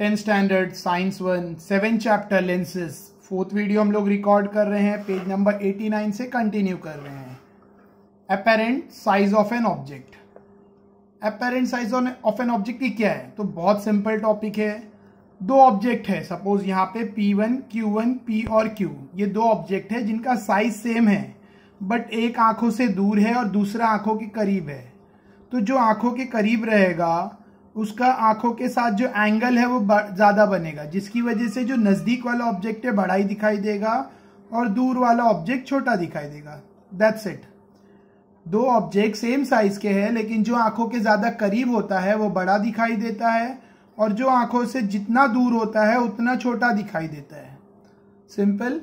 Tenth standard science one seven chapter lenses fourth video हम लोग record कर रहे हैं पेज नंबर 89 से कंटिन्यू कर रहे हैं। Apparent size of an object apparent size of an object की क्या है? तो बहुत सिंपल टॉपिक है। दो ऑब्जेक्ट है सपोज़ यहाँ पे P1, Q1, P और Q ये दो ऑब्जेक्ट है जिनका साइज़ सेम है बट एक आँखों से दूर है और दूसरा आँखों के करीब है। तो जो आँखों के करीब रहेगा उसका आँखों के साथ जो एंगल है वो ज़्यादा बनेगा, जिसकी वजह से जो नज़दीक वाला ऑब्जेक्ट है, बड़ा ही दिखाई देगा और दूर वाला ऑब्जेक्ट छोटा दिखाई देगा। दैट्स इट दो ऑब्जेक्ट सेम साइज़ के हैं, लेकिन जो आँखों के ज़्यादा करीब होता है, वो बड़ा दिखाई देता है और जो आँखों से जितना दूर होता है, उतना छोटा दिखाई देता है। सिंपल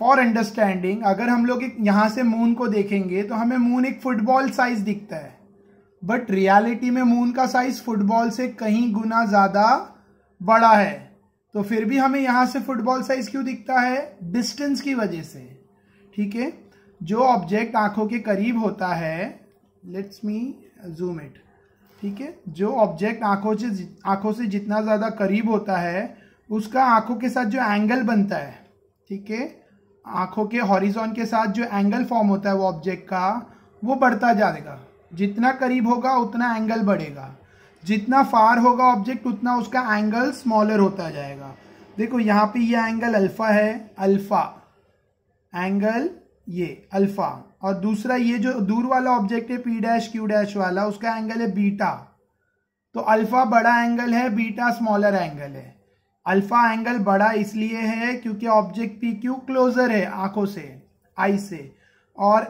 फॉर अंडरस्टैंडिंग अगर हम लोग यहाँ से मून को देखेंगे तो हमें मून एक फुटबॉल साइज़ दिखता है। बट रियलिटी में मून का साइज़ फुटबॉल से कहीं गुना ज़्यादा बड़ा है। तो फिर भी हमें यहाँ से फुटबॉल साइज़ क्यों दिखता है? डिस्टेंस की वजह से। ठीक है? जो ऑब्जेक्ट आँखों के करीब होता है लेट्स मी जूम इट ठीक है? जो ऑब्जेक्ट आँखों से आँखों से जितना ज़्यादा करीब होता है, उसका आँखों के साथ जो एंगल बनता है, ठीक है? आँखों के हॉरिजॉन के साथ जो एंगल फॉर्म होता है वो ऑब्जेक्ट का, वो बढ़ता जाएगा। जितना करीब होगा, उतना एंगल बढ़ेगा। जितना फार होगा ऑब्जेक्ट उतना उसका एंगल स्मॉलर होता जाएगा। देखो, यहाँ पे ये एंगल अल्फ़ा है अल्फ़ा एंगल ये अल्फ़ा और दूसरा ये जो दूर वाला ऑब्जेक्ट है पी डैश क्यू डैश वाला, उसका एंगल है बीटा तो अल्फ़ा बड़ा एंगल है बीटा स्मॉलर एंगल है। अल्फ़ा एंगल बड़ा इसलिए है क्योंकि ऑब्जेक्ट पी क्यू क्लोजर है, आँखों से आई से। और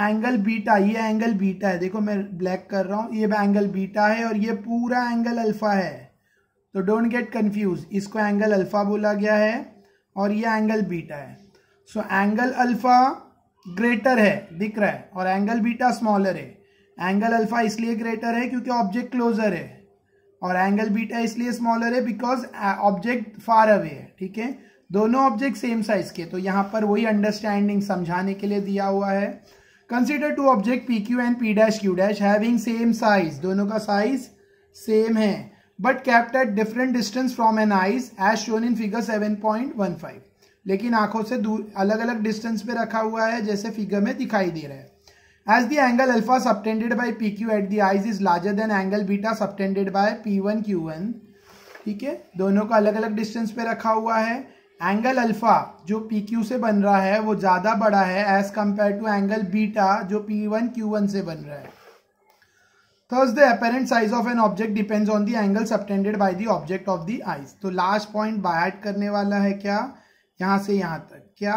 एंगल बीटा ये एंगल बीटा है। देखो मैं ब्लैक कर रहा हूँ। ये एंगल बीटा है और ये पूरा एंगल अल्फ़ा है। तो डोंट गेट कंफ्यूज इसको एंगल अल्फ़ा बोला गया है और ये एंगल बीटा है। सो एंगल अल्फ़ा ग्रेटर है, दिख रहा है। और एंगल बीटा स्मॉलर है। एंगल अल्फ़ा इसलिए ग्रेटर है क्योंकि ऑब्जेक्ट क्लोजर है। और एंगल बीटा इसलिए स्मॉलर है बिकॉज़ ऑब्जेक्ट फार अवे है। ठीक है? दोनों ऑब्जेक्ट सेम साइज़ के तो यहाँ पर वही अंडरस्टैंडिंग समझाने के लिए दिया हुआ है। Consider two object P Q and P dash Q dash having same size दोनों का साइज़ सेम है but kept at different distance from an eyes as shown in figure 7.15 लेकिन आँखों से दूर अलग अलग डिस्टेंस पे रखा हुआ है, जैसे फिगर में दिखाई दे रहा है। As the angle alpha subtended by P Q at the eyes is larger than angle beta subtended by P one Q one ठीक है? दोनों का अलग अलग डिस्टेंस पे रखा हुआ है। एंगल अल्फ़ा जो पी क्यू से बन रहा है, वो ज़्यादा बड़ा है as compare to angle beta जो पी वन क्यू वन से बन रहा है। Thus the apparent size of an object depends on the angle subtended by the object of the eyes तो लास्ट पॉइंट बाय करने वाला है क्या? यहाँ से यहाँ तक। क्या?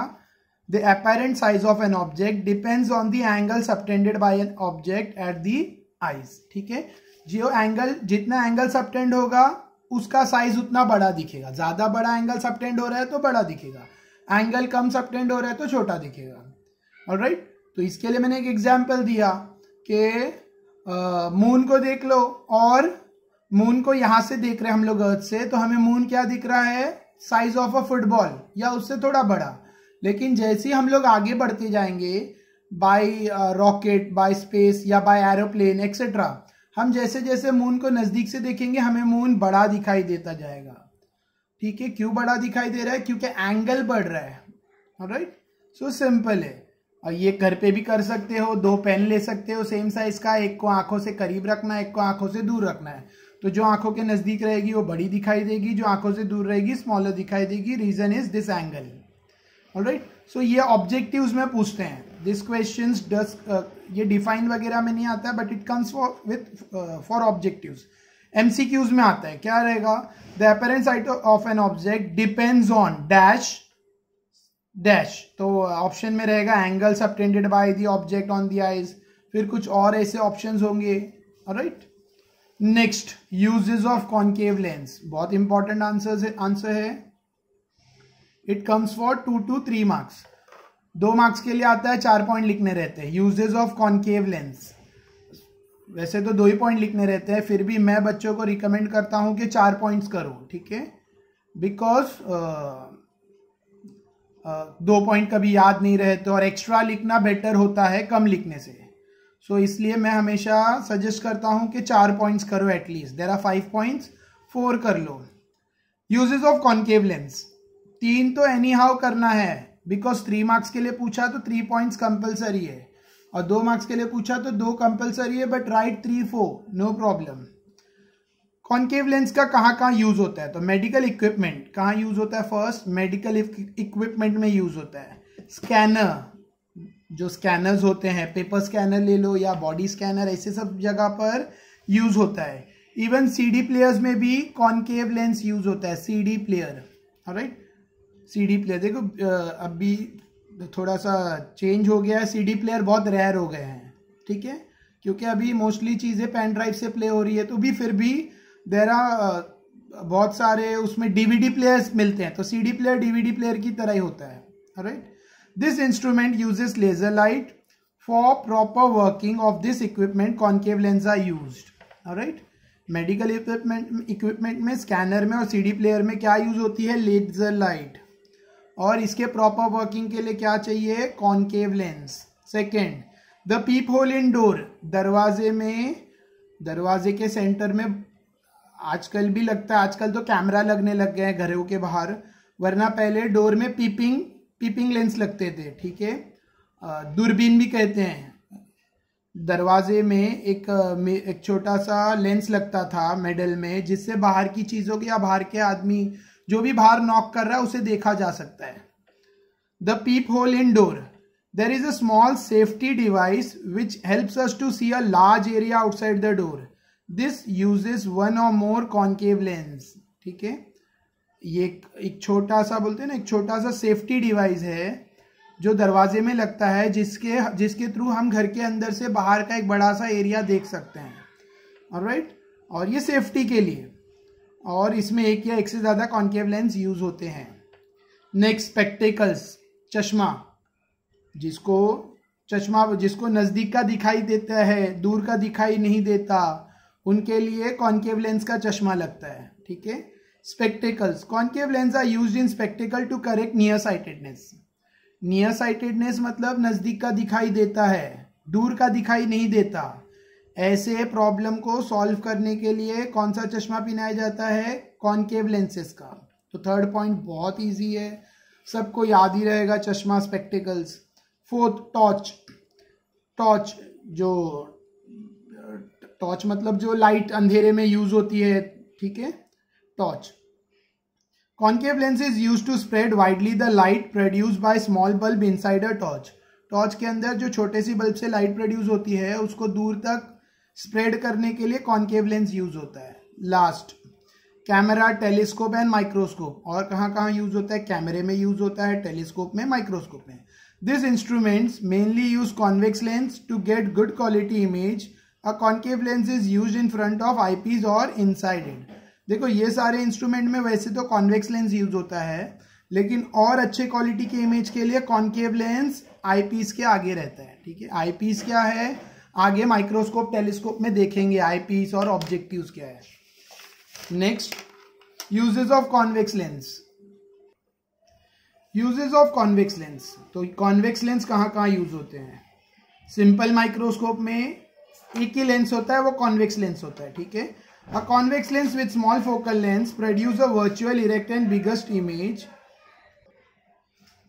The apparent size of an object depends on the angle subtended by an object at the eyes ठीक है? जो एंगल जितना एंगल सबटेंड होगा उसका साइज़ उतना बड़ा दिखेगा। ज़्यादा बड़ा एंगल सबटेंड हो रहा है तो बड़ा दिखेगा। एंगल कम सबटेंड हो रहा है तो छोटा दिखेगा। और राइट तो इसके लिए मैंने एक एग्ज़ाम्पल दिया कि मून को देख लो और मून को यहाँ से देख रहे हैं हम लोग अर्थ से तो हमें मून क्या दिख रहा है? साइज़ ऑफ़ अ फुटबॉल या उससे थोड़ा बड़ा। लेकिन जैसे ही हम लोग आगे बढ़ते जाएँगे बाय रॉकेट बाय स्पेस या बाय एरोप्लेन एक्सेट्रा हम जैसे जैसे मून को नज़दीक से देखेंगे, हमें मून बड़ा दिखाई देता जाएगा। ठीक है? क्यों बड़ा दिखाई दे रहा है? क्योंकि एंगल बढ़ रहा है। राइट सो सिंपल है। और ये घर पे भी कर सकते हो, दो पेन ले सकते हो सेम साइज़ का, एक को आँखों से करीब रखना है, एक को आँखों से दूर रखना है। तो जो आँखों के नज़दीक रहेगी, वो बड़ी दिखाई देगी, जो आँखों से दूर रहेगी स्मॉलर दिखाई देगी। Reason is this angle right so ये ऑब्जेक्टिव्स में पूछते हैं। दिस क्वेश्चन डस ये डिफाइन वगैरह में नहीं आता है but it comes for with for objectives MCQs में आता है, क्या रहेगा? The appearance sight of an object depends on dash dash तो ऑप्शन में रहेगा angle subtended by the object on the eyes फिर कुछ और ऐसे ऑप्शंस होंगे right next uses of concave lens बहुत इंपॉर्टेंट आंसर आंसर है। It comes for two two three marks दो मार्क्स के लिए आता है चार पॉइंट लिखने रहते हैं। यूजेज ऑफ़ कॉन्केव लेंस वैसे तो दो ही पॉइंट लिखने रहते हैं फिर भी मैं बच्चों को रिकमेंड करता हूँ कि चार पॉइंट्स करो ठीक है? बिकॉज़ दो पॉइंट कभी याद नहीं रहते और एक्स्ट्रा लिखना बेटर होता है कम लिखने से। सो so, इसलिए मैं हमेशा सजेस्ट करता हूँ कि चार पॉइंट्स करो at least there are five points four कर लो। यूजेज ऑफ़ कॉन्केव लेंस तीन तो एनी हाउ करना है। बिकॉज़ थ्री मार्क्स के लिए पूछा तो थ्री पॉइंट्स कंपलसरी है। और दो मार्क्स के लिए पूछा तो दो कंपलसरी है but right three four no problem concave lens का कहाँ कहाँ यूज़ होता है? तो मेडिकल इक्विपमेंट कहाँ यूज़ होता है फ़र्स्ट मेडिकल इक्विपमेंट में यूज़ होता है। स्कैनर जो स्कैनर्स होते हैं पेपर स्कैनर ले लो या बॉडी स्कैनर ऐसे सब जगह पर यूज़ होता है। इवन सीडी प्लेयर्स में भी कॉन्केव लेंस यूज़ होता है CD player right CD player देखो अभी थोड़ा सा चेंज हो गया है। सीडी प्लेयर बहुत रेयर हो गए हैं, ठीक है? क्योंकि अभी मोस्टली चीज़ें पेन ड्राइव से प्ले हो रही है तो भी फिर भी देर बहुत सारे उसमें डीवीडी प्लेयर्स मिलते हैं। तो सीडी प्लेयर डीवीडी प्लेयर की तरह ही होता है right this instrument uses laser light for proper working of this equipment concave lens are use right medical equipment equipment में स्कैनर में और सीडी प्लेयर में क्या यूज़ होती है? लेजर लाइट और इसके प्रॉपर वर्किंग के लिए क्या चाहिए? Concave lens second the peep hole in door दरवाजे में, दरवाजे के सेंटर में आजकल भी लगता है, आजकल तो कैमरा लगने लग गए हैं घरों के बाहर, वरना पहले डोर में पीपिंग पीपिंग लेंस लगते थे, ठीक है? दूरबीन भी कहते हैं। दरवाजे में एक एक छोटा सा लेंस लगता था मेडल में, जिससे बाहर की चीज़ों की या बाहर के आदमी जो भी बाहर नॉक कर रहा है, उसे देखा जा सकता है। The peep hole in door there is a small safety device which helps us to see a large area outside the door this uses one or more concave lens ठीक है? ये एक छोटा सा बोलते हैं ना, एक छोटा सा सेफ्टी डिवाइस है, जो दरवाजे में लगता है, जिसके जिसके थ्रू हम घर के अंदर से बाहर का एक बड़ा सा एरिया देख सकते हैं। और राइट और ये सेफ्टी के लिए। और इसमें एक या एक से ज़्यादा कॉन्केव लेंस यूज़ होते हैं। नेक्स्ट स्पेक्टेकल्स चश्मा, जिसको चश्मा, जिसको नज़दीक का दिखाई देता है, दूर का दिखाई नहीं देता, उनके लिए कॉन्केव लेंस का चश्मा लगता है, ठीक है? Spectacles concave lens are use in spectacle to correct near sightedness near sightedness मतलब नज़दीक का दिखाई देता है, दूर का दिखाई नहीं देता। ऐसे प्रॉब्लम को सॉल्व करने के लिए कौन सा चश्मा पहनाया जाता है? कॉनकेव लेंसेज का। तो थर्ड पॉइंट बहुत इजी है। सबको याद ही रहेगा चश्मा स्पेक्टिकल्स फोर्थ टॉर्च टॉर्च जो टॉर्च मतलब जो लाइट अंधेरे में यूज़ होती है, ठीक है? Torch concave lens is use to spread widely the light produce by small bulb inside a torch torch के अंदर जो छोटे सी बल्ब से लाइट प्रोड्यूस होती है, उसको दूर तक स्प्रेड करने के लिए कॉन्केव लेंस यूज़ होता है। Last camera, telescope and microscope. और कहाँ कहाँ यूज़ होता है? कैमरे में यूज़ होता है, टेलीस्कोप में, माइक्रोस्कोप में। This instruments mainly use convex lens to get good quality image a concave lens is use in front of eyepiece और इनसाइड इट देखो, ये सारे इंस्ट्रूमेंट में वैसे तो कॉन्वेक्स लेंस यूज़ होता है, लेकिन और अच्छे क्वालिटी के इमेज के लिए कॉन्केव लेंस आईपीस के आगे रहता है, ठीक है? आईपीस क्या है? आगे माइक्रोस्कोप टेलीस्कोप में देखेंगे आईपीस और ऑब्जेक्टिव क्या है। Next uses of convex lens uses of convex lens तो कॉन्वेक्स लेंस कहाँ कहाँ यूज़ होते हैं? सिंपल माइक्रोस्कोप में एक ही लेंस होता है, वो कॉन्वेक्स लेंस होता है, ठीक है? A convex lens with small focal lens produce a virtual erect and biggest image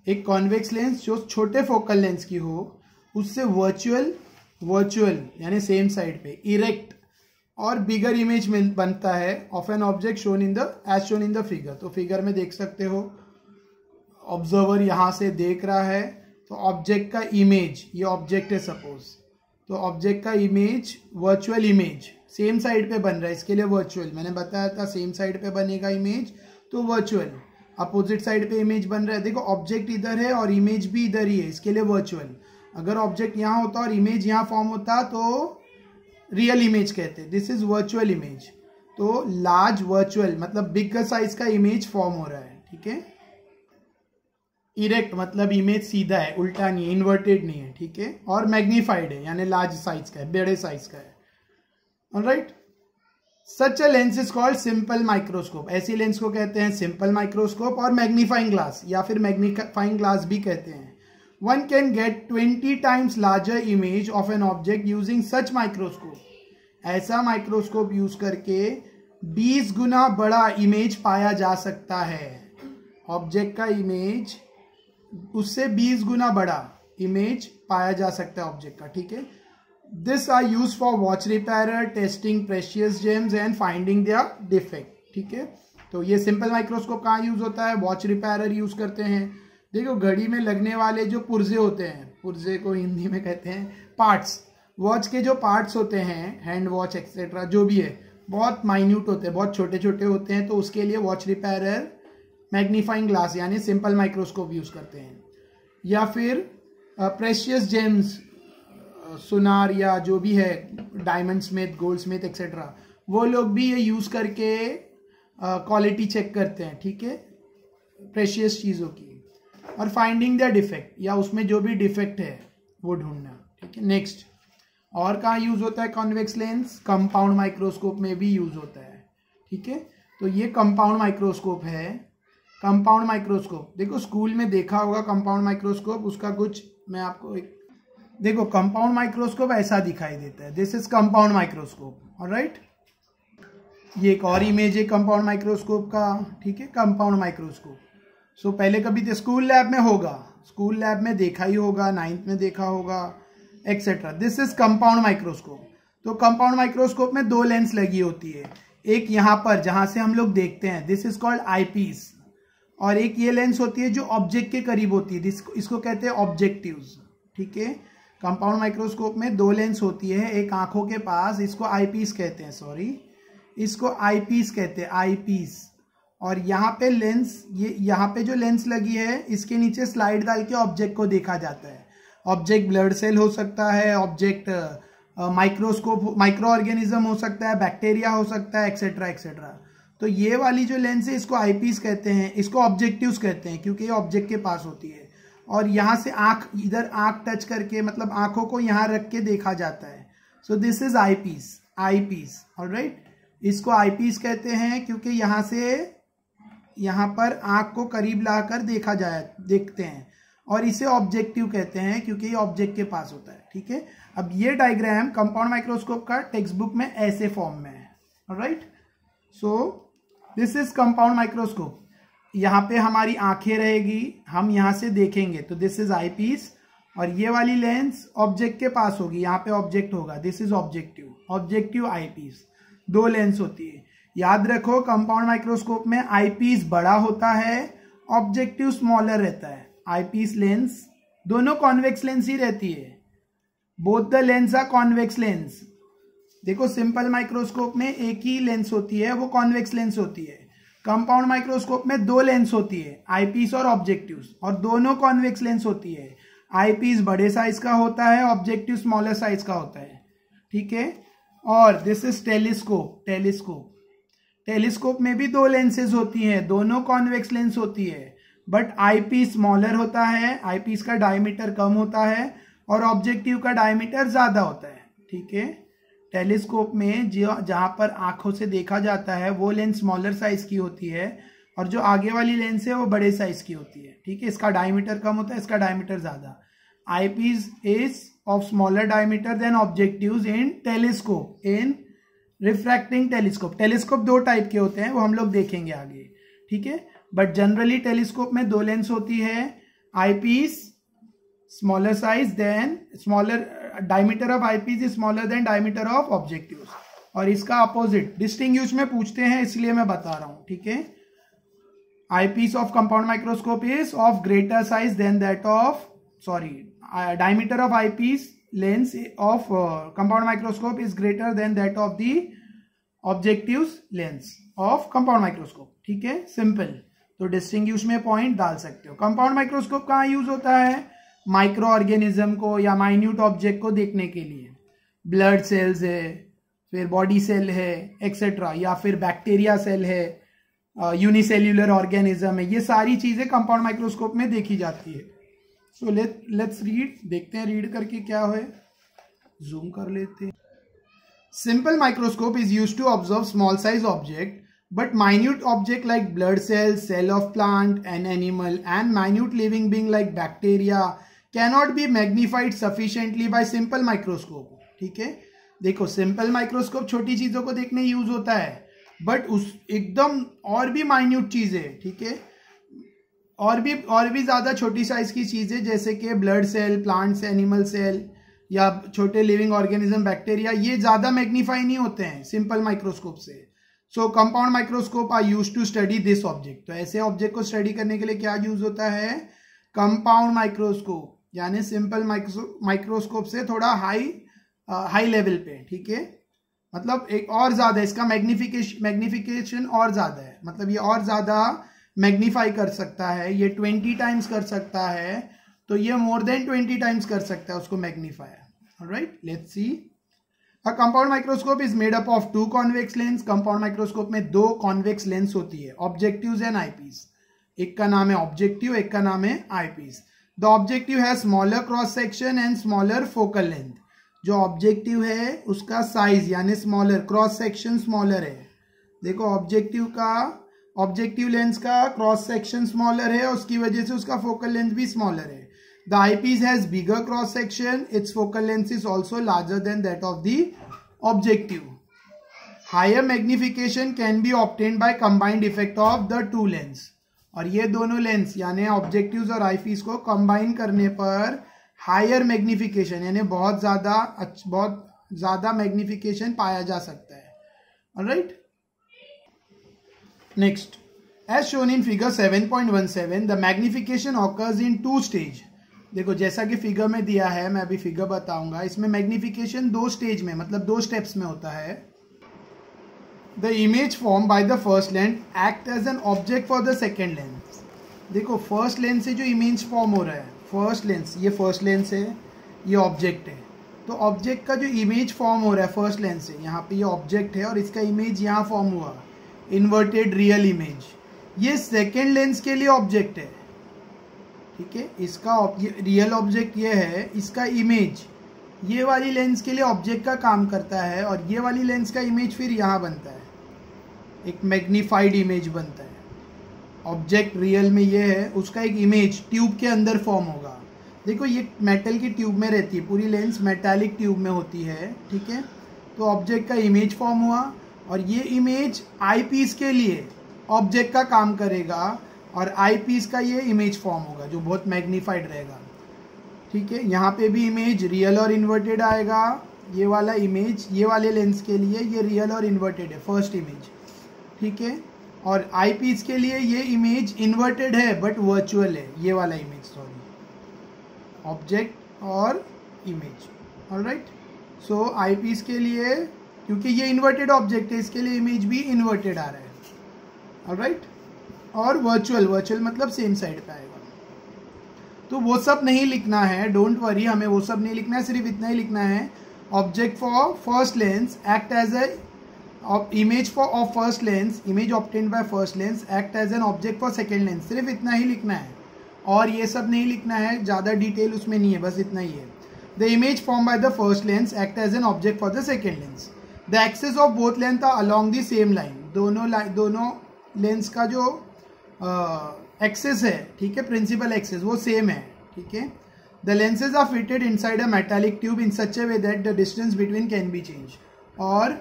एक कॉन्वेक्स लेंस जो छोटे फोकल लेंस की हो, उससे वर्चुअल वर्चुअल यानी सेम साइड पे इरेक्ट और बिगर इमेज में बनता है of an object shown in the as shown in the figure तो फिगर में देख सकते हो ऑब्जर्वर यहाँ से देख रहा है तो ऑब्जेक्ट का इमेज ये ऑब्जेक्ट है सपोज़ तो ऑब्जेक्ट का image virtual image same side पे बन रहा है, इसके लिए वर्चुअल मैंने बताया था सेम साइड पे बनेगा इमेज तो वर्चुअल अपोजिट साइड पे इमेज बन रहा है. देखो ऑब्जेक्ट इधर है और इमेज भी इधर ही है, इसके लिए वर्चुअल अगर ऑब्जेक्ट यहाँ होता और इमेज यहाँ फॉर्म होता तो रियल इमेज कहते। दिस इज़ वर्चुअल इमेज तो लार्ज वर्चुअल मतलब बिग साइज़ का इमेज फॉर्म हो रहा है, ठीक है? इरेक्ट मतलब इमेज सीधा है, उल्टा नहीं है इन्वर्टेड नहीं है, ठीक है? और मैग्नीफाइड है, यानी लार्ज साइज़ का है, बड़े साइज़ का है। Right such a lens is called simple microscope ऐसी लेंस को कहते हैं सिंपल माइक्रोस्कोप और मैग्नीफाइंग ग्लास या फिर मैग्नीफाइंग ग्लास भी कहते हैं। One can get 20 times larger image of an object using such microscope. ऐसा माइक्रोस्कोप यूज़ करके बीस गुना बड़ा इमेज पाया जा सकता है। ऑब्जेक्ट का इमेज उससे बीस गुना बड़ा इमेज पाया जा सकता है ऑब्जेक्ट का, ठीक है? This are use for watch repair testing precious gems and finding their defect ठीक है? तो ये सिंपल माइक्रोस्कोप कहाँ यूज़ होता है? वॉच रिपेयर यूज़ करते हैं। देखो, घड़ी में लगने वाले जो पुर्जे होते हैं, पुर्जे को हिंदी में कहते हैं पार्ट्स वॉच के जो पार्ट्स होते हैं हैंड वॉच एक्सेट्रा जो भी है, बहुत माइन्यूट होते हैं, बहुत छोटे छोटे होते हैं तो उसके लिए वॉच रिपेयर मैग्नीफाइंग ग्लास यानी सिंपल माइक्रोस्कोप यूज़ करते हैं। या फिर प्रेशियस जेम्स सुनार या जो भी है diamond smith gold smith etcetera वो लोग भी ये यूज़ करके क्वालिटी चेक करते हैं, ठीक है? प्रेशियस चीज़ों की। और फाइंडिंग द डिफेक्ट या उसमें जो भी डिफेक्ट है, वो ढूंढना, ठीक है? नेक्स्ट और कहाँ यूज़ होता है कॉन्वेक्स लेंस कंपाउंड माइक्रोस्कोप में भी यूज़ होता है, ठीक है? तो ये कंपाउंड माइक्रोस्कोप है। कंपाउंड माइक्रोस्कोप देखो स्कूल में देखा होगा कंपाउंड माइक्रोस्कोप उसका कुछ मैं आपको एक, देखो कंपाउंड माइक्रोस्कोप ऐसा दिखाई देता है। दिस इज़ कंपाउंड माइक्रोस्कोप और राइट ये एक और इमेज है कंपाउंड माइक्रोस्कोप का, ठीक है? कंपाउंड माइक्रोस्कोप सो पहले कभी तो स्कूल लैब में होगा। स्कूल लैब में देखा ही होगा नाइन्थ में देखा होगा etcetera this is compound microscope तो कंपाउंड माइक्रोस्कोप में दो लेंस लगी होती है। एक यहाँ पर, जहाँ से हम लोग देखते हैं। दिस इज़ कॉल्ड आईपीस और एक ये लेंस होती है जो ऑब्जेक्ट के करीब होती है। इसको कहते हैं ऑब्जेक्टिव ठीक है? कंपाउंड माइक्रोस्कोप में दो लेंस होती है, एक आँखों के पास, इसको आईपीस कहते हैं सॉरी इसको आईपीस कहते हैं आईपीस और यहाँ पे लेंस ये, यहाँ पे जो लेंस लगी है, इसके नीचे स्लाइड डाल के ऑब्जेक्ट को देखा जाता है। ऑब्जेक्ट ब्लड सेल हो सकता है ऑब्जेक्ट माइक्रोस्कोप माइक्रो ऑर्गेनिज्म हो सकता है बैक्टीरिया हो सकता है एक्सेट्रा एक्सेट्रा तो ये वाली जो लेंस है, इसको आईपीस कहते हैं, इसको ऑब्जेक्टिव कहते हैं, क्योंकि ये ऑब्जेक्ट के पास होती है। और यहाँ से आँख, इधर आँख टच करके मतलब आँखों को यहाँ रख के देखा जाता है। So this is eye piece eye piece right इसको आई पीस कहते हैं, क्योंकि यहाँ से यहाँ पर आँख को करीब लाकर देखा जाए, देखते हैं। और इसे ऑब्जेक्टिव कहते हैं, क्योंकि ये ऑब्जेक्ट के पास होता है, ठीक है? अब ये डायग्राम कंपाउंड माइक्रोस्कोप का टेक्स्ट बुक में ऐसे फॉर्म में है right so this is compound microscope यहाँ पे हमारी आँखें रहेगी, हम यहाँ से देखेंगे। तो दिस इज़ आई पीस और ये वाली लेंस ऑब्जेक्ट के पास होगी, यहाँ पे ऑब्जेक्ट होगा। This is objective objective eye piece दो लेंस होती है। याद रखो कंपाउंड माइक्रोस्कोप में आईपीस बड़ा होता है ऑब्जेक्टिव स्मॉलर रहता है। आईपीस लेंस दोनों कॉन्वेक्स लेंस ही रहती है। Both the lens are convex lens देखो सिंपल माइक्रोस्कोप में एक ही लेंस होती है, वो कॉन्वेक्स लेंस होती है। कंपाउंड माइक्रोस्कोप में दो लेंस होती है आईपीस और ऑब्जेक्टिव और दोनों कॉन्वेक्स लेंस होती है। आईपीस बड़े साइज़ का होता है ऑब्जेक्टिव स्मॉलर साइज़ का होता है। ठीक है? और this is telescope telescope telescope में भी दो लेंसेज होती हैं, दोनों कॉन्वेक्स लेंस होती है। बट आई स्मॉलर होता है आई का डायमीटर कम होता है और ऑब्जेक्टिव का डायमीटर ज़्यादा होता है, ठीक है? टेलीस्कोप में जो, जहाँ पर आँखों से देखा जाता है, वो लेंस स्मॉलर साइज़ की होती है और जो आगे वाली लेंस है, वो बड़े साइज़ की होती है, ठीक है? इसका डायमीटर कम होता है, इसका डायमीटर ज़्यादा। Eye piece is of smaller diameter than objective in telescope in refracting telescope. Telescope दो टाइप के होते हैं, वो हम लोग देखेंगे आगे, ठीक है? बट जनरली टेलीस्कोप में दो लेंस होती है eye piece smaller size than smaller diameter of eye piece is smaller than diameter of objective और इसका अपोजिट डिस्टिंग में पूछते हैं, इसलिए मैं बता रहा हूँ, ठीक है? Eye piece of compound microscope is of greater size than that of sorry diameter of eye piece lens of uh, compound microscope is greater than that of the objective lens of compound microscope. ठीक है? Simple तो distinct में point डाल सकते हो। Compound microscope कहाँ use होता है? माइक्रो ऑर्गेनिज्म को या माइन्यूट ऑब्जेक्ट को देखने के लिए। ब्लड सेल्स है फिर बॉडी सेल है एक्सेट्रा या फिर बैक्टीरिया सेल है यूनिसेल्यूलर ऑर्गेनिज्म है। ये सारी चीज़ें कंपाउंड माइक्रोस्कोप में देखी जाती है। सो लेट लेट्स रीड देखते हैं रीड करके क्या है जूम कर लेते हैं. Simple microscope is use to observe small size object but minute object like blood cell cell of plant and animal and minute living being like bacteria cannot be magnified sufficiently by simple microscope ठीक है? देखो simple microscope छोटी चीज़ों को देखने use होता है but उस एकदम और भी माइन्यूट चीज़ है ठीक है? और भी और भी ज़्यादा छोटी साइज़ की चीज़ें, जैसे कि blood cell plants animal cell या छोटे लिविंग ऑर्गेनिज्म बैक्टीरिया ये ज़्यादा मैग्नीफाई नहीं होते हैं सिंपल माइक्रोस्कोप से। So compound microscope I use to study this object तो ऐसे ऑब्जेक्ट को स्टडी करने के लिए क्या यूज़ होता है? कंपाउंड माइक्रोस्कोप यानी सिंपल माइक्रोस्कोप से थोड़ा हाई हाई लेवल पे, ठीक है? मतलब एक और ज़्यादा, इसका मैग्निफिकेशन मैग्निफिकेशन और ज़्यादा है। मतलब ये और ज़्यादा मैग्नीफाई कर सकता है, ये ट्वेंटी टाइम्स कर सकता है तो ये मोर देन ट्वेंटी टाइम्स कर सकता है उसको magnify. Right let's see a compound microscope is made up of two convex lens compound microscope में दो कॉन्वेक्स लेंस होती है ऑब्जेक्टिव एंड आईपीस एक का नाम है ऑब्जेक्टिव एक का नाम है आईपीस द ऑब्जेक्टिव है smaller cross section and smaller focal length जो ऑब्जेक्टिव है, उसका साइज़ यानी स्मॉलर क्रॉस सेक्शन स्मॉलर है। देखो ऑब्जेक्टिव का ऑब्जेक्टिव लेंस का क्रॉस सेक्शन स्मॉलर है, उसकी वजह से उसका फोकल लेंथ भी स्मॉलर है। The eyepiece has bigger cross section its focal length is also larger than that of the objective higher magnification can be obtain by combined effect of the two lens और ये दोनों lens यानी objectives और eyepiece को combine करने पर higher magnification यानी बहुत ज़्यादा बहुत ज़्यादा मैग्निफिकेशन पाया जा सकता है। Right next as shown in figure 7.17 the magnification occurs in two stage देखो, जैसा कि फिगर में दिया है, मैं अभी फिगर बताऊँगा। इसमें मैग्निफिकेशन दो स्टेज में मतलब दो स्टेप्स में होता है। The image form by the first lens act as an object for the second lens देखो फ़र्स्ट लेंस से जो इमेज फॉर्म हो रहा है फ़र्स्ट लेंस ये फ़र्स्ट लेंस है, ये ऑब्जेक्ट है। तो ऑब्जेक्ट का जो इमेज फॉर्म हो रहा है फ़र्स्ट लेंस से, यहाँ पे ये ऑब्जेक्ट है और इसका इमेज यहाँ फॉर्म हुआ। इन्वर्टेड रियल इमेज ये सेकेंड लेंस के लिए ऑब्जेक्ट है। ठीक है? इसका रियल ऑब्जेक्ट ये है, इसका इमेज ये वाली लेंस के लिए ऑब्जेक्ट का काम करता है और ये वाली लेंस का इमेज फिर यहाँ बनता है। एक मैग्नीफाइड इमेज बनता है। ऑब्जेक्ट रियल में ये है, उसका एक इमेज ट्यूब के अंदर फॉर्म होगा। देखो, ये मेटल की ट्यूब में रहती है, पूरी लेंस मेटालिक ट्यूब में होती है। ठीक है? तो ऑब्जेक्ट का इमेज फॉर्म हुआ। और ये इमेज आई पीस के लिए ऑब्जेक्ट का काम करेगा और आई पीस का ये इमेज फॉर्म होगा, जो बहुत मैग्नीफाइड रहेगा। ठीक है? यहाँ पे भी इमेज रियल और इन्वर्टेड आएगा। ये वाला इमेज ये वाले लेंस के लिए ये रियल और इन्वर्टेड है फ़र्स्ट इमेज ठीक है? और आई पीस के लिए ये इमेज इन्वर्टेड है बट वर्चुअल है। ये वाला इमेज सॉरी ऑब्जेक्ट और image all right so eyepiece के लिए क्योंकि ये इन्वर्टेड ऑब्जेक्ट है, इसके लिए इमेज भी इन्वर्टेड आ रहा है। राइट और वर्चुअल वर्चुअल मतलब सेम साइड पे आएगा। तो वो सब नहीं लिखना है डोंट वरी हमें वो सब नहीं लिखना है, सिर्फ़ इतना ही लिखना है object for first lens act as a image for of first lens image image obtained first lens act as an object for second lens सिर्फ़ इतना ही लिखना है। और ये सब नहीं लिखना है, ज़्यादा डिटेल उसमें नहीं है, बस इतना ही है। The image form by the first lens act as an object for the second lens the axes of both length are along the same line दोनों लाइन दोनों लेंस का जो एक्सेस है, ठीक है प्रिंसिपल एक्सेस वो सेम है, ठीक है? The lenses are fitted inside a metallic tube in such a way that the distance between can be change और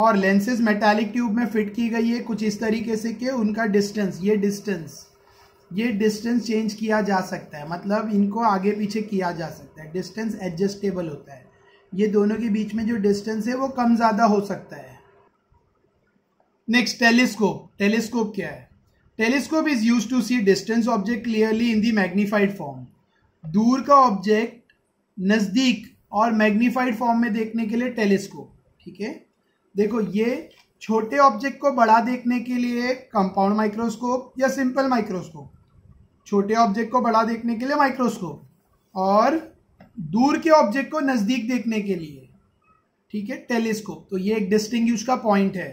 और लेंसेज मेटालिक ट्यूब में फिट की गई है कुछ इस तरीके से कि उनका डिस्टेंस ये डिस्टेंस ये डिस्टेंस चेंज किया जा सकता है। मतलब इनको आगे पीछे किया जा सकता है। डिस्टेंस एडजस्टेबल होता है। ये दोनों के बीच में जो डिस्टेंस है, वो कम ज़्यादा हो सकता है। नेक्स्ट टेलीस्कोप टेलीस्कोप क्या है? Telescope is use to see distance object clearly in the magnified form दूर का ऑब्जेक्ट नज़दीक और मैग्नीफाइड फॉर्म में देखने के लिए टेलीस्कोप ठीक है? देखो, ये छोटे ऑब्जेक्ट को बड़ा देखने के लिए कंपाउंड माइक्रोस्कोप या सिंपल माइक्रोस्कोप छोटे ऑब्जेक्ट को बड़ा देखने के लिए माइक्रोस्कोप और दूर के ऑब्जेक्ट को नज़दीक देखने के लिए, ठीक है टेलीस्कोप तो ये एक डिस्टिंग का पॉइंट है.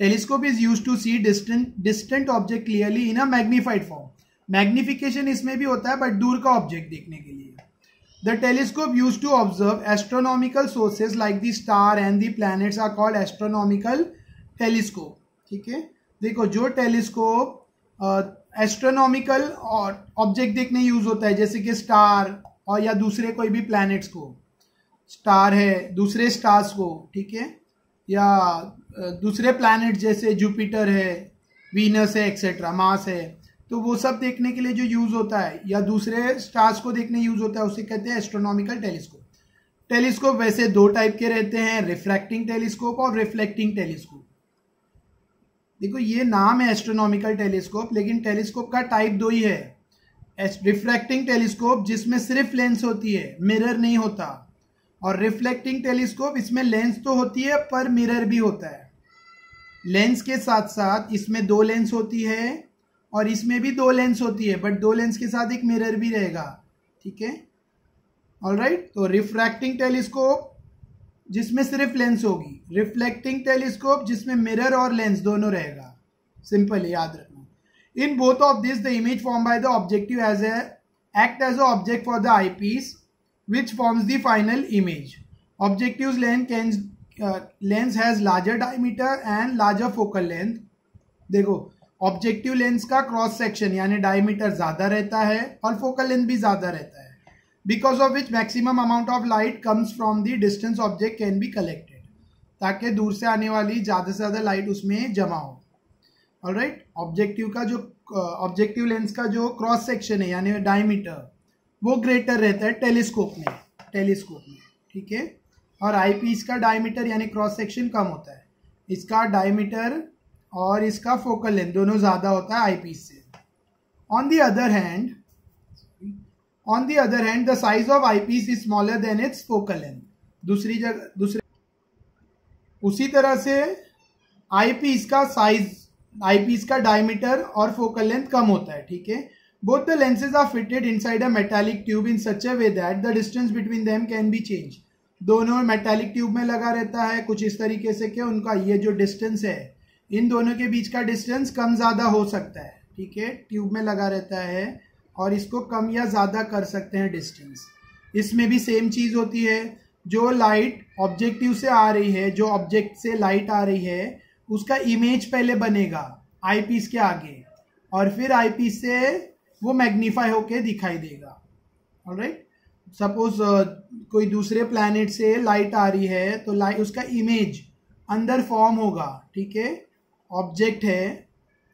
Telescope is use to see distant distant object clearly in a magnified form magnification इसमें भी होता है बट दूर का ऑब्जेक्ट देखने के लिए. The telescope use to observe astronomical sources like the star and the planets are called astronomical telescope. ठीक है? देखो, जो टेलीस्कोप एस्ट्रोनॉमिकल और ऑब्जेक्ट देखने यूज़ होता है, जैसे कि स्टार और या दूसरे कोई भी प्लैनेट्स को। स्टार है, दूसरे स्टार्स को, ठीक है? या दूसरे प्लैनेट जैसे जुपिटर है वीनस है एक्सेट्रा मास है तो वो सब देखने के लिए जो यूज़ होता है, या दूसरे स्टार्स को देखने यूज़ होता है, उसे कहते हैं एस्ट्रोनॉमिकल टेलीस्कोप टेलीस्कोप वैसे दो टाइप के रहते हैं रिफ्रैक्टिंग टेलीस्कोप और रिफ्लेक्टिंग टेलीस्कोप देखो, ये नाम है एस्ट्रोनॉमिकल टेलीस्कोप लेकिन टेलीस्कोप का टाइप दो ही है। रिफ्रैक्टिंग टेलीस्कोप जिसमें सिर्फ़ लेंस होती है मिरर नहीं होता। और रिफ्लेक्टिंग टेलीस्कोप इसमें लेंस तो होती है, पर मिरर भी होता है। लेंस के साथ साथ इसमें दो लेंस होती है, और इसमें भी दो लेंस होती है बट दो लेंस के साथ एक मिरर भी रहेगा। ठीक है? ऑल राइट तो रिफ्रैक्टिंग टेलीस्कोप जिसमें सिर्फ़ लेंस होगी। रिफ्लेक्टिंग टेलीस्कोप जिसमें मिरर और लेंस दोनों रहेगा। सिंपल याद रखना both of this the image form by the objective as a act as a object for the eyepiece which forms the final image. Objective's length can uh, lens has larger diameter and larger focal length. देखो objective lens का cross section यानी diameter ज़्यादा रहता है और focal length भी ज़्यादा रहता है because of which maximum amount of light comes from the distance object can be collected ताकि दूर से आने वाली ज़्यादा से ज़्यादा लाइट उसमें जमा हो राइट ऑब्जेक्टिव का जो ऑब्जेक्टिव uh, लेंस का जो क्रॉस सेक्शन है यानी डायमीटर वो ग्रेटर रहता है टेलीस्कोप में टेलीस्कोप में ठीक है? और आई पीस का डायमीटर यानी क्रॉस सेक्शन कम होता है। इसका डायमीटर और इसका फोकल लेंथ दोनों ज़्यादा होता है आई पीस से। On the other hand on the other hand the size of eyepiece is smaller than its focal length दूसरी जगह दूसरे उसी तरह से आई पीस का साइज़ आई पीस का डायमीटर और फोकल लेंथ कम होता है, ठीक है? Both the lenses are fitted inside a metallic tube in such a way that the distance between them can be changed. दोनों मेटालिक ट्यूब में लगा रहता है, कुछ इस तरीके से कि उनका ये जो डिस्टेंस है, इन दोनों के बीच का डिस्टेंस कम ज़्यादा हो सकता है, ठीक है? ट्यूब में लगा रहता है और इसको कम या ज़्यादा कर सकते हैं डिस्टेंस इसमें भी सेम चीज़ होती है, जो लाइट ऑब्जेक्टिव से आ रही है, जो ऑब्जेक्ट से लाइट आ रही है उसका इमेज पहले बनेगा आईपीस के आगे और फिर आईपीस से वो मैग्नीफाई होके दिखाई देगा। राइट सपोज़ uh, कोई दूसरे प्लैनेट से लाइट आ रही है तो लाइट उसका इमेज अंदर फॉर्म होगा ठीक है? ऑब्जेक्ट है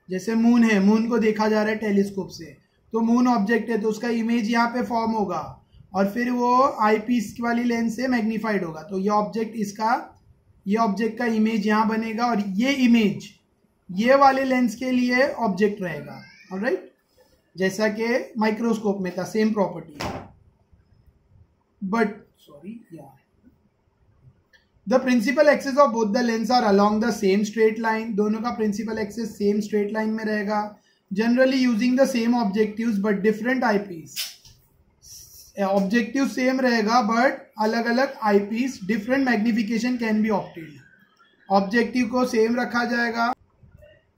जैसे मून है मून को देखा जा रहा है टेलीस्कोप से। तो मून ऑब्जेक्ट है तो उसका इमेज यहाँ पे फॉर्म होगा और फिर वो आई पीस वाली लेंस से मैग्नीफाइड होगा। तो ये ऑब्जेक्ट इसका ये ऑब्जेक्ट का इमेज यहाँ बनेगा और ये इमेज ये वाले लेंस के लिए ऑब्जेक्ट रहेगा राइट जैसा कि माइक्रोस्कोप में था same property but sorry the principal axis of both the lens are along the same straight line दोनों का principal axis same straight line में रहेगा. Generally using the same objective but different eyepiece objective same रहेगा but अलग अलग eyepiece different magnification can be opted objective को same रखा जाएगा।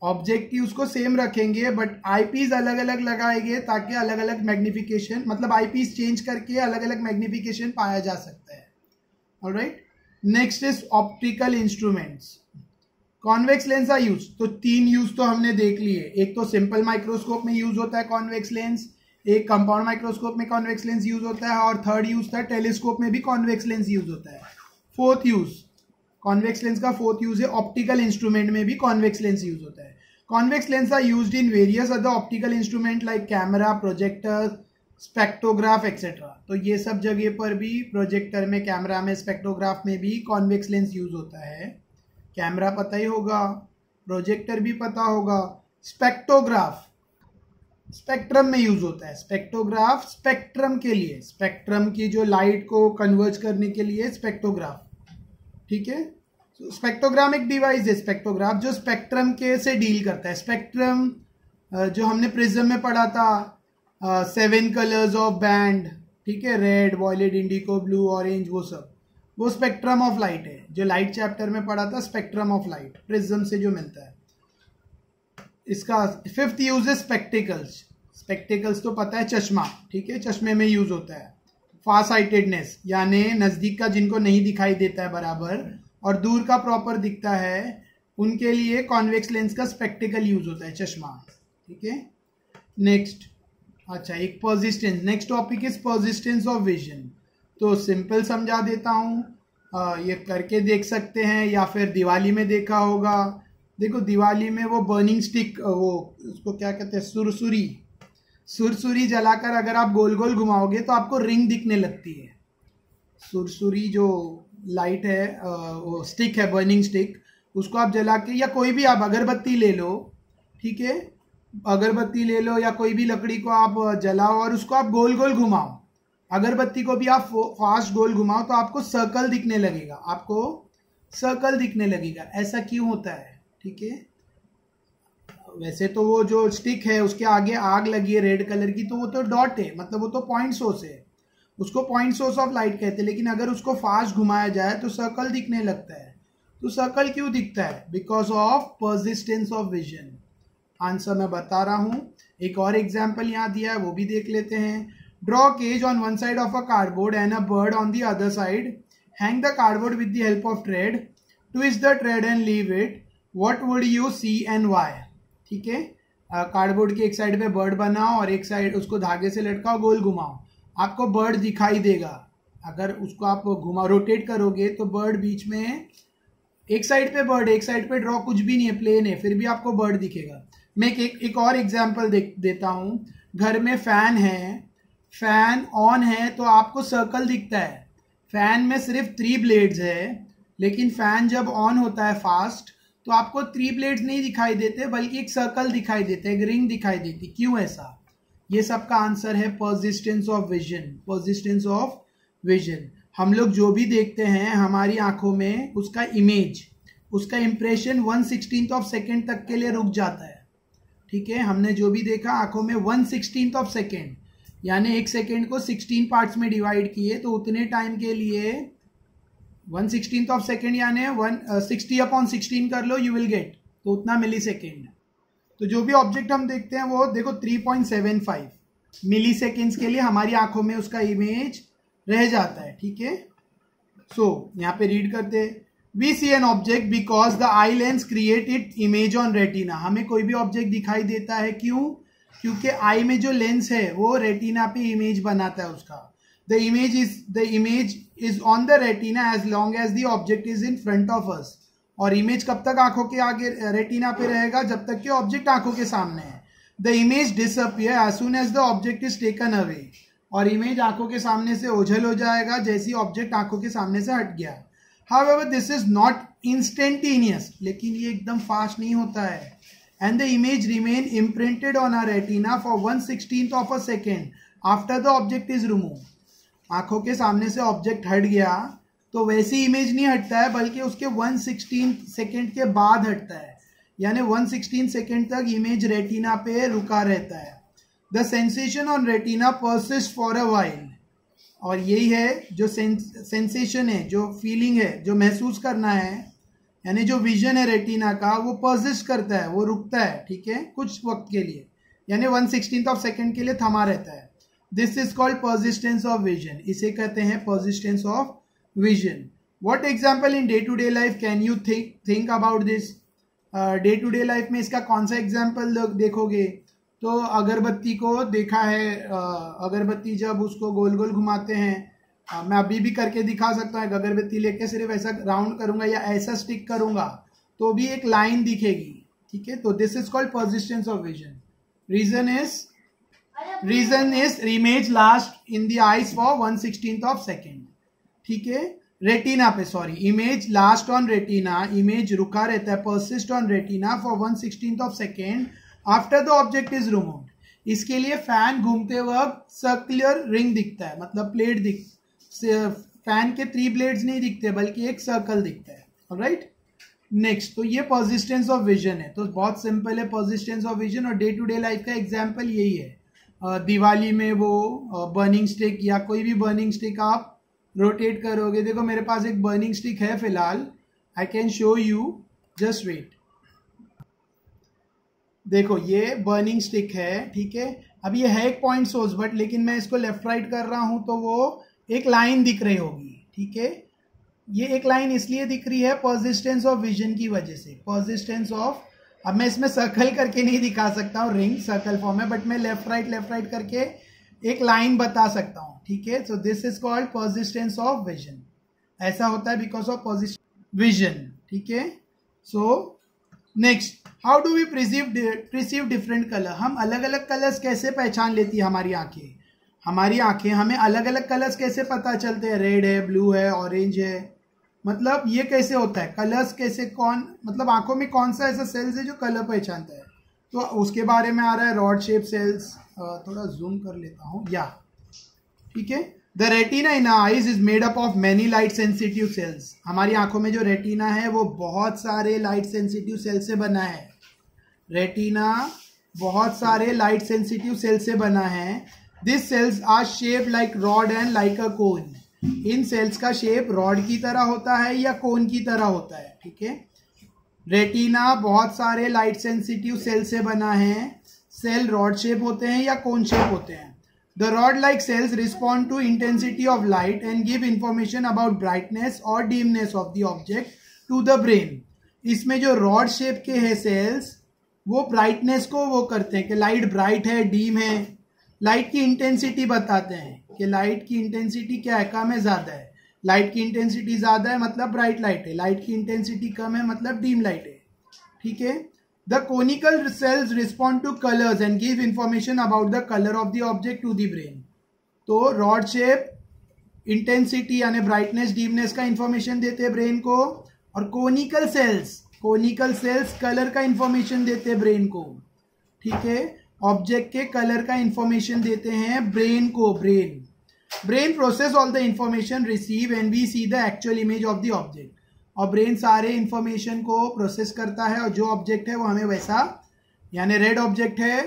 ऑब्जेक्टिव को सेम रखेंगे बट आईपीस अलग अलग लगाएँगे ताकि अलग अलग मैग्निफिकेशन मतलब आईपीस चेंज करके अलग अलग मैग्निफिकेशन पाया जा सकता है। Right next is optical instruments convex lens uh use तो तीन यूज़ तो हमने देख लिए। एक तो सिंपल माइक्रोस्कोप में यूज़ होता है कॉन्वेक्स लेंस एक कंपाउंड माइक्रोस्कोप में कॉन्वेक्स लेंस यूज़ होता है और थर्ड यूज़ था टेलीस्कोप में भी कॉन्वेक्स लेंस यूज़ होता है। फोर्थ यूज़ कॉन्वेक्स लेंस का फोर्थ यूज़ है ऑप्टिकल इंस्ट्रूमेंट में भी कॉन्वेक्स लेंस यूज़ होता है। Convex lens are used in various other optical instrument like camera, projector, spectrograph etcetera तो ये सब जगह पर भी प्रोजेक्टर में कैमरा में स्पेक्टोग्राफ में भी कॉन्वेक्स लेंस यूज़ होता है। कैमरा पता ही होगा प्रोजेक्टर भी पता होगा। स्पेक्टोग्राफ स्पेक्ट्रम में यूज़ होता है। स्पेक्टोग्राफ स्पेक्ट्रम के लिए। स्पेक्ट्रम की जो लाइट को कन्वर्ज करने के लिए स्पेक्टोग्राफ ठीक है? स्पेक्ट्रोग्राम एक डिवाइस है स्पेक्ट्रोग्राफ जो स्पेक्ट्रम के से डील करता है। स्पेक्ट्रम जो हमने प्रिज्म में पढ़ा था सेवन कलर्स ऑफ़ बैंड ठीक है? Red violet indigo blue orange वो सब। वो स्पेक्ट्रम ऑफ़ लाइट है। जो लाइट चैप्टर में पढ़ा था स्पेक्ट्रम ऑफ़ लाइट प्रिज्म से जो मिलता है। इसका फिफ्थ यूज़ है स्पेक्टिकल्स स्पेक्टिकल्स तो पता है चश्मा, ठीक है? चश्मे में यूज़ होता है। फासाइटेडनेस यानी नज़दीक का जिनको नहीं दिखाई देता है बराबर, और दूर का प्रॉपर दिखता है, उनके लिए कॉन्वेक्स लेंस का स्पेक्टिकल यूज़ होता है चश्मा, ठीक है? नेक्स्ट अच्छा एक persistence next topic is persistence of vision तो सिंपल समझा देता हूँ। ये करके देख सकते हैं, या फिर दिवाली में देखा होगा। देखो, दिवाली में वो बर्निंग स्टिक वो उसको क्या कहते हैं, सुरसुरी। सुरसुरी जलाकर अगर आप गोल गोल घुमाओगे तो आपको रिंग दिखने लगती है। सुरसुरी जो लाइट है वो स्टिक है बर्निंग स्टिक उसको आप जला के या कोई भी आप अगरबत्ती ले लो, ठीक है? अगरबत्ती ले लो या कोई भी लकड़ी को आप जलाओ और उसको आप गोल गोल घुमाओ। अगरबत्ती को भी आप फास्ट गोल घुमाओ तो आपको सर्कल दिखने लगेगा, आपको सर्कल दिखने लगेगा। ऐसा क्यों होता है? ठीक है? वैसे तो वो जो स्टिक है, उसके आगे आग लगी है रेड कलर की तो वो तो डॉट है मतलब वो तो पॉइंट सोर्स है। उसको पॉइंट सोर्स ऑफ़ लाइट कहते हैं, लेकिन अगर उसको फास्ट घुमाया जाए तो सर्कल दिखने लगता है। तो सर्कल क्यों दिखता है? Because of persistence of vision answer मैं बता रहा हूँ। एक और एग्ज़ाम्पल यहाँ दिया है, वो भी देख लेते हैं। Draw cage on one side of a cardboard and a bird on the other side hang the cardboard with the help of thread twist the thread and leave it what would you see and why ठीक है? Cardboard की एक side पे bird बनाओ और एक side उसको धागे से लटकाओ गोल घुमाओ। आपको बर्ड दिखाई देगा। अगर उसको आप घुमा रोटेट करोगे तो बर्ड बीच में एक साइड पे बर्ड एक साइड पे ड्रॉ कुछ भी नहीं है प्लेन है फिर भी आपको बर्ड दिखेगा। मैं एक एक और एग्जांपल दे, देता हूँ। घर में फ़ैन है। फ़ैन ऑन है तो आपको सर्कल दिखता है। फ़ैन में सिर्फ़ थ्री ब्लेड्स है लेकिन फ़ैन जब ऑन होता है फास्ट तो आपको थ्री ब्लेड्स नहीं दिखाई देते, बल्कि एक सर्कल दिखाई देते, एक रिंग दिखाई देती। क्यों ऐसा? ये सबका आंसर है persistence of vision persistence of vision हम लोग जो भी देखते हैं, हमारी आँखों में उसका इमेज उसका impression one sixteen of second तक के लिए रुक जाता है। ठीक है? हमने जो भी देखा, आँखों में वन सिक्सटीन ऑफ़ सेकेंड यानी एक सेकेंड को सिक्सटीन पार्ट्स में डिवाइड किए तो उतने टाइम के लिए वन सिक्सटीन ऑफ़ सेकेंड यानी वन सिक्सटी अपॉन सिक्सटीन कर लो यू विल गेट तो उतना मिली सेकेंड तो जो भी ऑब्जेक्ट हम देखते हैं, वो देखो three point seven five milliseconds के लिए हमारी आँखों में उसका इमेज रह जाता है, ठीक है? सो यहाँ पे रीड करते हैं। We see an object because the eye lens create it image on retina हमें कोई भी ऑब्जेक्ट दिखाई देता है, क्यों? क्योंकि आई में जो लेंस है, वो रेटिना पे इमेज बनाता है उसका। The image is the image is on the retina as long as the object is in front of us और इमेज कब तक आँखों के आगे रेटिना पे रहेगा? जब तक कि ऑब्जेक्ट आँखों के सामने है। The image disappear as soon as the object is taken away और इमेज आँखों के सामने से ओझल हो जाएगा, जैसी ऑब्जेक्ट आँखों के सामने से हट गया। However this is not instantaneous लेकिन ये एकदम फास्ट नहीं होता है। And the image remain imprinted on our retina for one sixteen of a second after the object is remove आँखों के सामने से ऑब्जेक्ट हट गया तो वैसी इमेज नहीं हटता है, बल्कि उसके वन सिक्सटीन सेकेंड के बाद हटता है। यानी वन सिक्सटीन सेकेंड तक इमेज रेटिना पे रुका रहता है। The sensation on retina persist for a while और यही है जो सेंसेशन है, जो फीलिंग है, जो महसूस करना है, यानी जो विजन है रेटिना का, वो परसिस्ट करता है, वो रुकता है, ठीक है? कुछ वक्त के लिए। यानी वन सिक्सटीन ऑफ़ सेकेंड के लिए थमा रहता है। This is called persistence of vision इसे कहते हैं persistence of vision what example in day to day life can you think think about this day to day life में इसका कौन सा एग्ज़ाम्पल देखोगे? तो अगरबत्ती को देखा है अगरबत्ती जब उसको गोल गोल घुमाते हैं मैं अभी भी करके दिखा सकता हूँ अगरबत्ती लेके सिर्फ़ ऐसा राउंड करूँगा या ऐसा स्टिक करूँगा तो भी एक लाइन दिखेगी, ठीक है? तो this is called persistence of vision reason is reason is image last in the eyes for one sixteen of second ठीक है? रेटिना पे sorry image last on retina image रुका रहता है persist on retina for one sixteen of second after the object is remove इसके लिए fan घूमते वक्त सर्कुलर रिंग दिखता है. मतलब प्लेट दिख फ़ैन के थ्री ब्लेड्स नहीं दिखते, बल्कि एक सर्कल दिखता है. राइट नेक्स्ट तो ये परसिस्टेंस ऑफ़ विजन है. तो बहुत सिंपल है परसिस्टेंस ऑफ़ विजन और डे टू डे लाइफ का एग्ज़ाम्पल यही है. दिवाली में वो बर्निंग स्टिक या कोई भी बर्निंग स्टिक आप रोटेट करोगे। देखो, मेरे पास एक बर्निंग स्टिक है फ़िलहाल। I can show you just wait देखो, ये बर्निंग स्टिक है, ठीक है? अब ये है एक पॉइंट सोर्स बट लेकिन मैं इसको लेफ़्ट राइट कर रहा हूँ तो वो एक लाइन दिख रही होगी, ठीक है? ये एक लाइन इसलिए दिख रही है परसिस्टेंस ऑफ़ विजन की वजह से। परसिस्टेंस ऑफ़ अब मैं इसमें सर्कल करके नहीं दिखा सकता हूँ रिंग सर्कल फॉर्म है बट मैं लेफ़्ट राइट लेफ़्ट राइट करके एक लाइन बता सकता हूँ, ठीक है? So this is called persistence of vision ऐसा होता है बिकॉज़ ऑफ़ पोजिशन विजन ठीक है? So next how do we perceive perceive different colour हम अलग अलग कलर्स कैसे पहचान लेती है हमारी आँखें? हमारी आँखें हमें अलग अलग कलर्स कैसे पता चलते हैं? रेड है ब्लू है ऑरेंज है। मतलब ये कैसे होता है? कलर्स कैसे, कौन मतलब आँखों में कौन सा ऐसा सेल्स है जो कलर पहचानता है? तो उसके बारे में आ रहा है रॉड शेप सेल्स थोड़ा जूम कर लेता हूँ। या। ठीक है? The retina in eyes is made up of many light sensitive cells हमारी आँखों में जो रेटिना है, वो बहुत सारे लाइट सेंसिटिव सेल से बना है। रेटिना बहुत सारे लाइट सेंसिटिव सेल से बना है। This cells are shape like rod and like a cone in cells का शेप रॉड की तरह होता है या कोन की तरह होता है, ठीक है? रेटिना बहुत सारे लाइट सेंसिटिव सेल से बना है। सेल रॉड शेप होते हैं या कोन शेप होते हैं। The rod like cells respond to intensity of light and give information about brightness और dimness of the object to the brain इसमें जो रॉड शेप के हैं सेल्स वो ब्राइटनेस को वो करते हैं कि लाइट ब्राइट है डीम है। लाइट की इंटेंसिटी बताते हैं कि लाइट की इंटेंसिटी क्या है? कम है, ज़्यादा है। लाइट की इंटेंसिटी ज़्यादा है मतलब ब्राइट लाइट है। लाइट की इंटेंसिटी कम है मतलब डीम लाइट है। ठीक है? The conical cells respond to colours and give information about the colour of the object to the brain. तो रॉड शेप, इंटेंसिटी यानी ब्राइटनेस, डीमनेस का इंफॉर्मेशन देते हैं ब्रेन को और conical cells conical cells colour का इंफॉर्मेशन देते हैं ब्रेन को। ठीक है? ऑब्जेक्ट के कलर का इंफॉर्मेशन देते हैं ब्रेन को brain brain process all the information receive and we see the actual image of the object और ब्रेन सारे इंफॉर्मेशन को प्रोसेस करता है और जो ऑब्जेक्ट है वो हमें वैसा, यानी रेड ऑब्जेक्ट है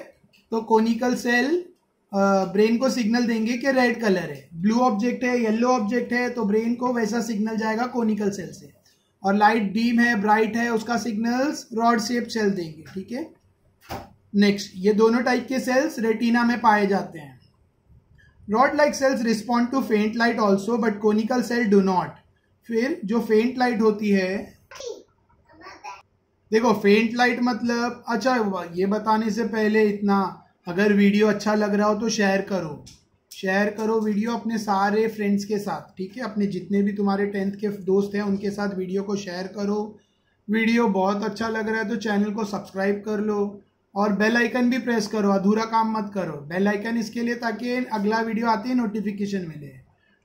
तो कोनिकल सेल ब्रेन को सिग्नल देंगे कि रेड कलर है. ब्लू ऑब्जेक्ट है येलो ऑब्जेक्ट है तो ब्रेन को वैसा सिग्नल जाएगा कोनिकल सेल से. और लाइट डीम है ब्राइट है, उसका सिग्नल्स रॉड शेप सेल देंगे, ठीक है? नेक्स्ट ये दोनों टाइप के सेल्स रेटिना में पाए जाते हैं। Rod like cells respond to faint light also but conical cell do not फिर जो फेंट लाइट होती है, देखो फेंट लाइट मतलब अच्छा ये बताने से पहले इतना, अगर वीडियो अच्छा लग रहा हो तो शेयर करो। शेयर करो वीडियो अपने सारे फ्रेंड्स के साथ, ठीक है? अपने जितने भी तुम्हारे टेंथ के दोस्त हैं, उनके साथ वीडियो को शेयर करो। वीडियो बहुत अच्छा लग रहा है तो चैनल को सब्सक्राइब कर लो। और बेल आइकन भी प्रेस करो, अधूरा काम मत करो। बेल आइकन इसके लिए ताकि अगला वीडियो आती है नोटिफिकेशन मिले।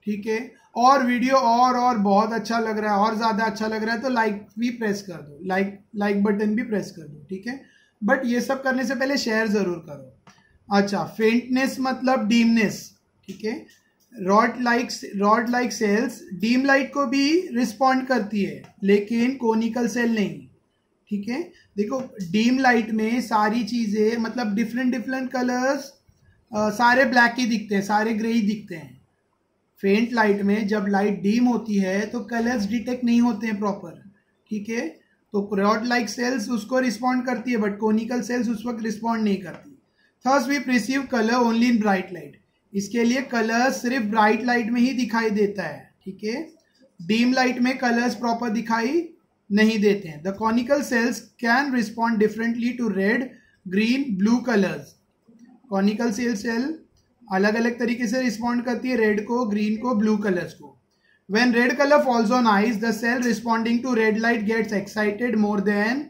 ठीक है? और वीडियो और और बहुत अच्छा लग रहा है, और ज़्यादा अच्छा लग रहा है तो लाइक भी प्रेस कर दो। लाइक लाइक बटन भी प्रेस कर दो, ठीक है? बट ये सब करने से पहले शेयर ज़रूर करो। अच्छा फेंटनेस मतलब डीमनेस ठीक है? Rod like rod like cells dim light को भी रिस्पॉन्ड करती है, लेकिन कोनिकल सेल नहीं, ठीक है? देखो डीम लाइट में सारी चीज़ें मतलब डिफरेंट डिफरेंट कलर्स सारे ब्लैक ही दिखते हैं, सारे ग्रे ही दिखते हैं। फेंट लाइट में जब लाइट डीम होती है तो कलर्स डिटेक्ट नहीं होते हैं प्रॉपर ठीक है? तो रॉड लाइक सेल्स उसको रिस्पॉन्ड करती है बट कोनिकल सेल्स उस वक्त रिस्पॉन्ड नहीं करती। Thus we perceive colour only in bright light इसके लिए कलर सिर्फ़ ब्राइट लाइट में ही दिखाई देता है, ठीक है? डीम लाइट में कलर्स प्रॉपर दिखाई नहीं देते हैं। The conical cells can respond differently to red green blue colours conical cell cell अलग अलग तरीके से रिस्पॉन्ड करती है रेड को ग्रीन को ब्लू कलर्स को। When red colour falls on eyes the cell responding to red light gets excited more than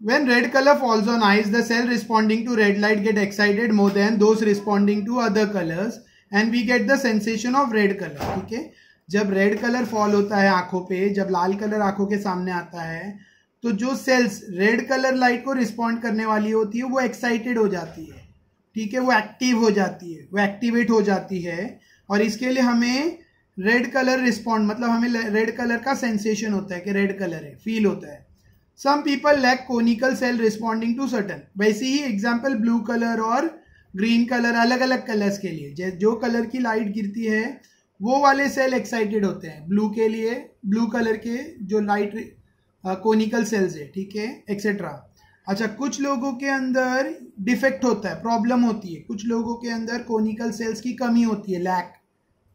when red colour falls on eyes the cell responding to red light get excited more than those responding to other colours and we get the sensation of red colour ठीक है जब red colour fall होता है आँखों पे, जब लाल colour आँखों के सामने आता है तो जो सेल्स रेड कलर लाइट को रिस्पॉन्ड करने वाली होती है, वो एक्साइटेड हो जाती है। ठीक है? वो एक्टिव हो जाती है। वो एक्टिवेट हो जाती है और इसके लिए हमें रेड कलर रिस्पॉन्ड मतलब हमें रेड कलर का सेंसेशन होता है कि रेड कलर है फील होता है। Some people lack conical cell responding to certain वैसे ही एग्ज़ाम्पल ब्लू कलर और ग्रीन कलर अलग अलग कलर्स के लिए। जो कलर की लाइट गिरती है वो वाले सेल एक्साइटेड होते हैं। ब्लू के लिए ब्लू कलर के जो लाइट कोनिकल सेल्स है, ठीक है एक्सेट्रा अच्छा कुछ लोगों के अंदर डिफेक्ट होता है प्रॉब्लम होती है। कुछ लोगों के अंदर कोनिकल सेल्स की कमी होती है लैक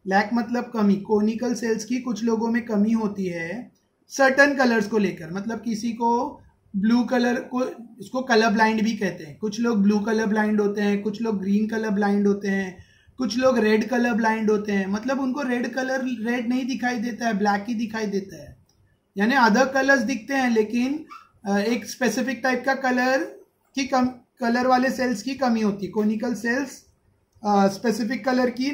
लैक मतलब कमी। कोनिकल सेल्स की कुछ लोगों में कमी होती है सर्टन कलर्स को लेकर। मतलब किसी को ब्लू कलर को, इसको कलर ब्लाइंड भी कहते हैं। कुछ लोग ब्लू कलर ब्लाइंड होते हैं, कुछ लोग ग्रीन कलर ब्लाइंड होते हैं। कुछ लोग रेड कलर ब्लाइंड होते हैं। मतलब उनको रेड कलर रेड नहीं दिखाई देता है ब्लैक ही दिखाई देता है। यानी अदर कलर्स दिखते हैं, लेकिन एक स्पेसिफिक टाइप का कलर की कम कलर वाले सेल्स की कमी होती है। कोनिकल सेल्स स्पेसिफिक कलर की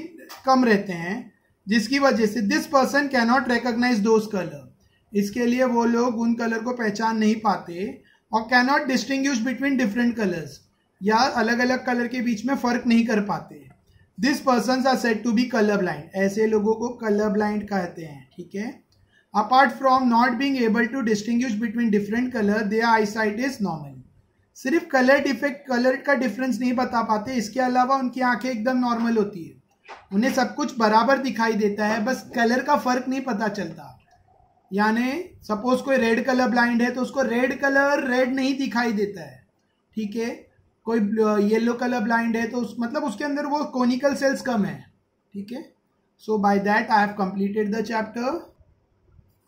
कम रहते हैं, जिसकी वजह से this person cannot recognise those colour इसके लिए वो लोग उन कलर को पहचान नहीं पाते और cannot distinguish between different colours या अलग अलग कलर के बीच में फ़र्क नहीं कर पाते। This person are said to be colour blind ऐसे लोगों को कलर ब्लाइंड कहते हैं, ठीक है? Apart from not being able to distinguish between different colour they eyesight is normal सिर्फ़ कलर डिफेक्ट कलर का डिफरेंस नहीं बता पाते, इसके अलावा उनकी आँखें एकदम नॉर्मल होती है। उन्हें सब कुछ बराबर दिखाई देता है, बस कलर का फ़र्क नहीं पता चलता। यानी सपोज़ कोई रेड कलर ब्लाइंड है तो उसको रेड कलर रेड नहीं दिखाई देता है, ठीक है? कोई येलो कलर ब्लाइंड है तो उस मतलब उसके अंदर वो कोनिकल सेल्स कम है, ठीक है? So by that I have completed the chapter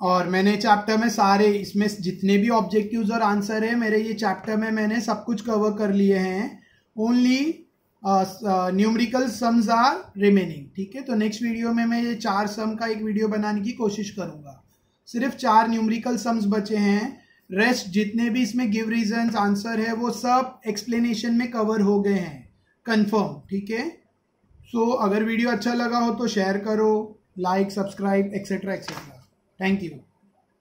और मैंने चैप्टर में सारे, इसमें जितने भी ऑब्जेक्टिव्स और आंसर है, मेरे ये चैप्टर में मैंने सब कुछ कवर कर लिए हैं। Only numerical sums are remaining ठीक है? तो नेक्स्ट वीडियो में मैं ये चार सम का एक वीडियो बनाने की कोशिश करूँगा। सिर्फ़ चार न्यूमरिकल सम्स बचे हैं। रेस्ट जितने भी इसमें गिव रीजन आंसर है, वो सब एक्सप्लेनेशन में कवर हो गए हैं। कंफर्म ठीक है? सो अगर वीडियो अच्छा लगा हो तो शेयर करो like subscribe etcetera etcetera thank you